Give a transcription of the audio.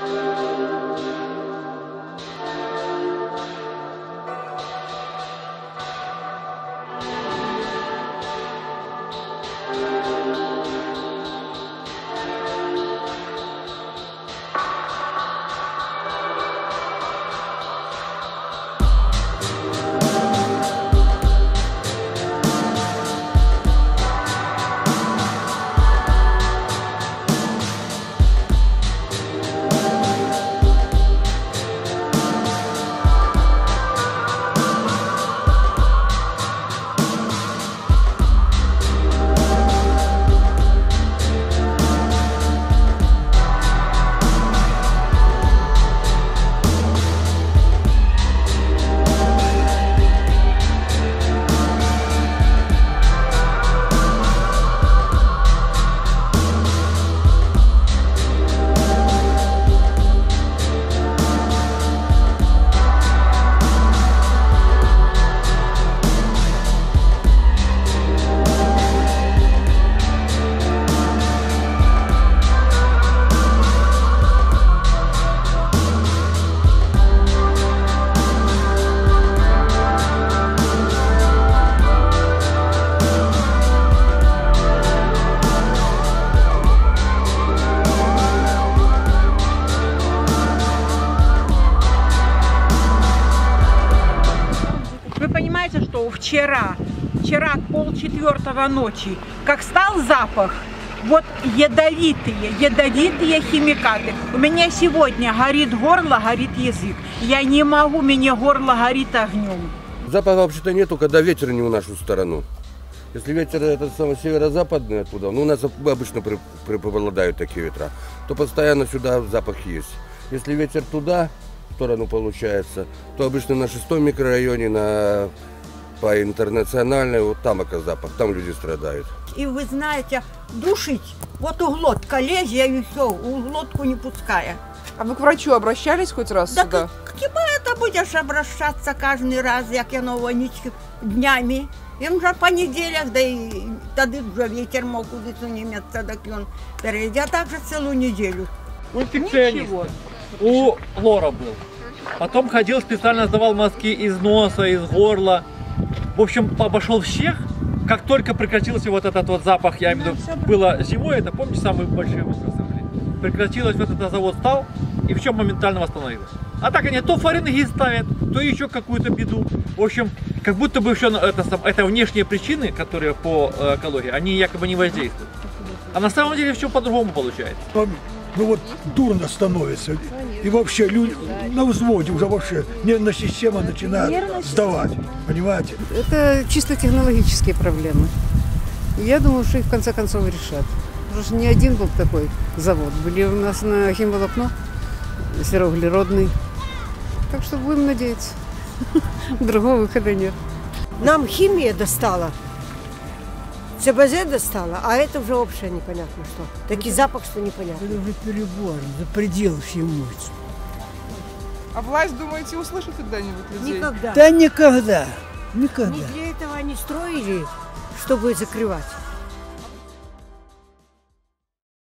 Вы понимаете, что вчера, вчера полчетвертого ночи, как стал запах, вот ядовитые, ядовитые химикаты. У меня сегодня горит горло, горит язык. Я не могу, мне горло горит огнем. Запаха вообще-то нету, когда ветер не в нашу сторону. Если ветер этот самый северо-западный оттуда, ну у нас обычно преобладают такие ветра, то постоянно сюда запах есть. Если ветер туда, в сторону получается, то обычно на шестом микрорайоне, на по интернациональной, вот там ока запах, там люди страдают. И вы знаете, душить, вот углотка лезет и все, углотку не пуская. А вы к врачу обращались хоть раз Да сюда? к- хіба это будешь обращаться каждый раз, як я новонічки днями? Він вже по неділях, да і тоді вже вітер мог кудись уніметься, так він перейде. А так же цілу неділю. У инфекциониста. У лора был. Потом ходил специально сдавал мазки из носа, из горла. В общем, обошел всех. Как только прекратился вот этот вот запах, я имею в виду, было зимой, это помните, самые большие выбросы были. Прекратилось, вот этот завод стал, и все моментально восстановилось. А так они то фаренгиз ставят, то еще какую-то беду. В общем, как будто бы еще это, это внешние причины, которые по экологии, они якобы не воздействуют. А на самом деле все по-другому получается. Ну вот дурно становится. И вообще люди на взводе уже вообще нервная система начинает сдавать. Понимаете? Это чисто технологические проблемы. Я думаю, что их в конце концов решат. Потому что не один был такой завод. Были у нас на химволокно, сероуглеродный. Так что будем надеяться. Другого выхода нет. Нам химия достала. ЦБЗ достала, а это уже вообще непонятно что. Такий запах, что непонятно. Это уже перебор, за предел всему. А власть, думаете, услышит когда-нибудь людей? Никогда. Да никогда, никогда. Не для этого они строили, чтобы закрывать.